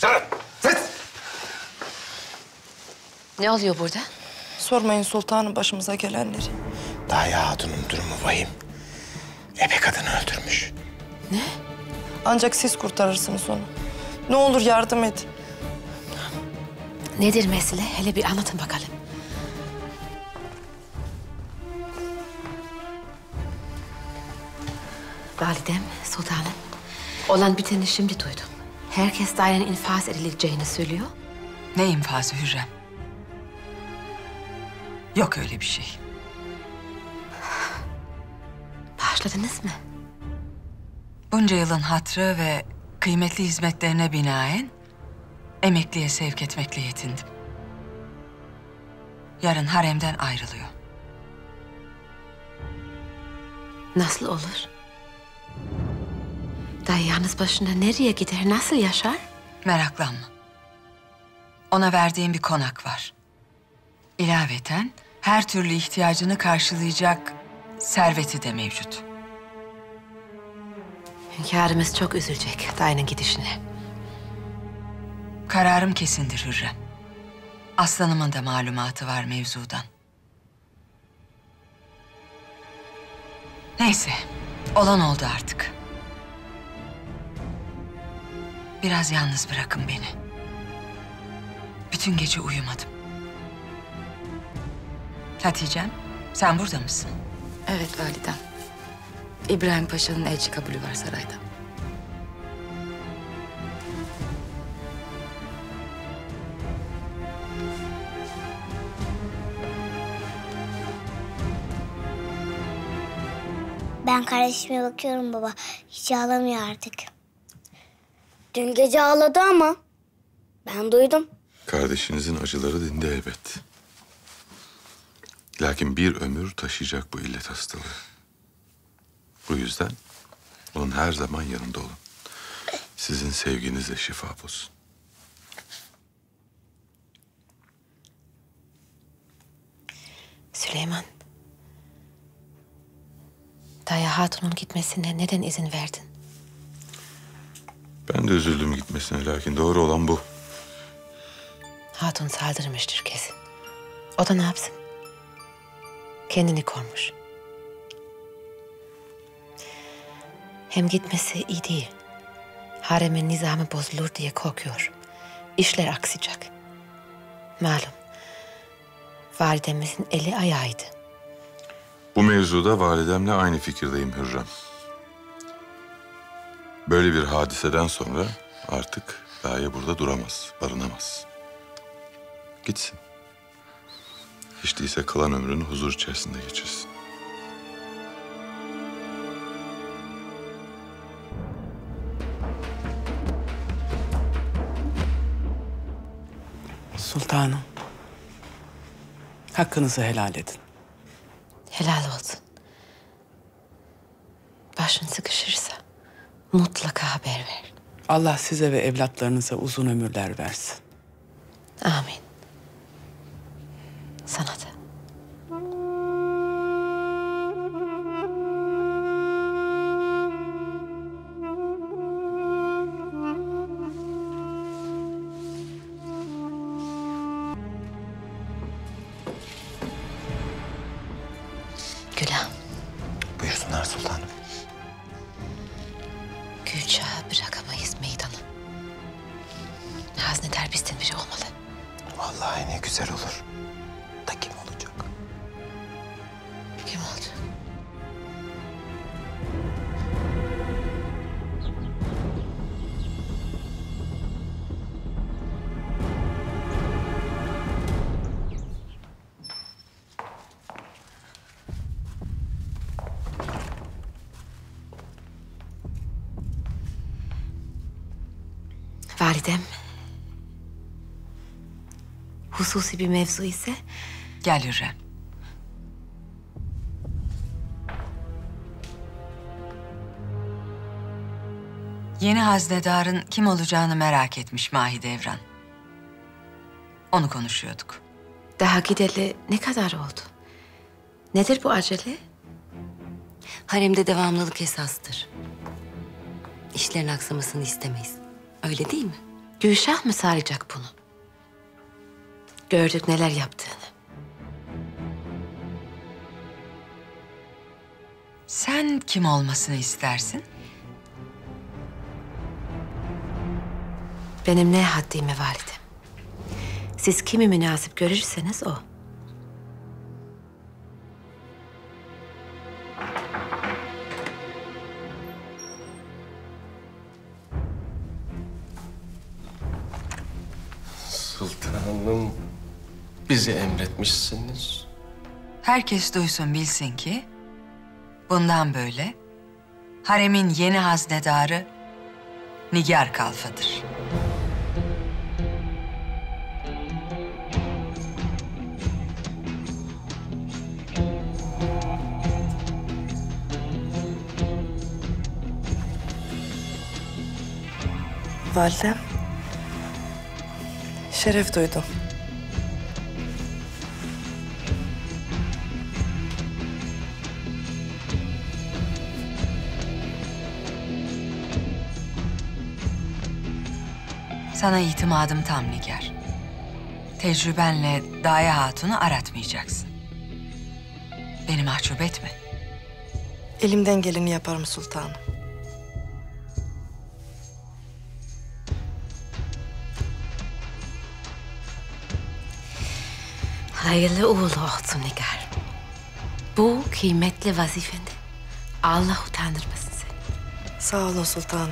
Sana! Ses! Ne oluyor burada? Sormayın sultanım başımıza gelenleri. Daya Hatun'un durumu vahim. Ebe kadını öldürmüş. Ancak siz kurtarırsınız onu. Ne olur yardım edin. Nedir mesele? Hele bir anlatın bakalım. Validem, sultanım. Olan biteni şimdi duydum. Herkes dairenin infaz edileceğini söylüyor. Ne infazı Hürrem? Yok öyle bir şey. Başladınız mı? Bunca yılın hatrı ve kıymetli hizmetlerine binaen emekliye sevk etmekle yetindim. Yarın haremden ayrılıyor. Nasıl olur? Yalnız başına nereye gider, nasıl yaşar? Meraklanma. Ona verdiğim bir konak var. İlaveten her türlü ihtiyacını karşılayacak serveti de mevcut. Hünkârımız çok üzülecek dayının gidişine. Kararım kesindir Hürrem. Aslanımın da malumatı var mevzudan. Neyse, olan oldu artık. Biraz yalnız bırakın beni. Bütün gece uyumadım. Hatice'm, sen burada mısın? Evet validem. İbrahim Paşa'nın elçi kabulü var sarayda. Ben kardeşime bakıyorum baba. Hiç ağlamıyor artık. Dün gece ağladı ama. Ben duydum. Kardeşinizin acıları dindi elbet. Lakin bir ömür taşıyacak bu illet hastalığı. Bu yüzden onun her zaman yanında olun. Sizin sevginizle şifa bulsun. Süleyman. Dayı Hatun'un gitmesine neden izin verdin? Ben de üzüldüm gitmesine lakin doğru olan bu. Hatun saldırmıştır kesin. O da ne yapsın? Kendini kormuş. Hem gitmesi iyi değil. Haremin nizamı bozulur diye korkuyor. İşler aksayacak. Malum. Validemizin eli ayağıydı. Bu mevzuda validemle aynı fikirdeyim Hürrem. Böyle bir hadiseden sonra artık Gaye burada duramaz, barınamaz. Gitsin. Hiç değilse kalan ömrünü huzur içerisinde geçirsin. Sultanım. Hakkınızı helal edin. Helal olsun. Başın sıkışırsa mutlaka haber ver. Allah size ve evlatlarınıza uzun ömürler versin. Amin. Gülçah'ı bırakamayız meydana. Haznedar bizden biri olmalı. Vallahi ne güzel olur. Validem. Hususi bir mevzu ise Gel Hürrem. Yeni haznedarın kim olacağını merak etmiş Mahidevran. Onu konuşuyorduk. daha gideli ne kadar oldu? Nedir bu acele? Haremde devamlılık esastır. İşlerin aksamasını istemeyiz. Öyle değil mi? Gülşah mı sağlayacak bunu? Gördük neler yaptığını. Sen kim olmasını istersin? Benim ne haddime validem. Siz kimi münasip görürseniz o. Sultanım, bizi emretmişsiniz. Herkes duysun bilsin ki bundan böyle haremin yeni haznedarı Nigar Kalfa'dır. Validem. Şeref duydum. Sana itimadım tam Nigar. Tecrübenle Daya Hatun'u aratmayacaksın. Beni mahcup etme. Elimden geleni yaparım sultanım. Hayırlı uğurlu olsun Nigar. Bu kıymetli vazifende. Allah utandırmasın seni. Sağ olun sultanım.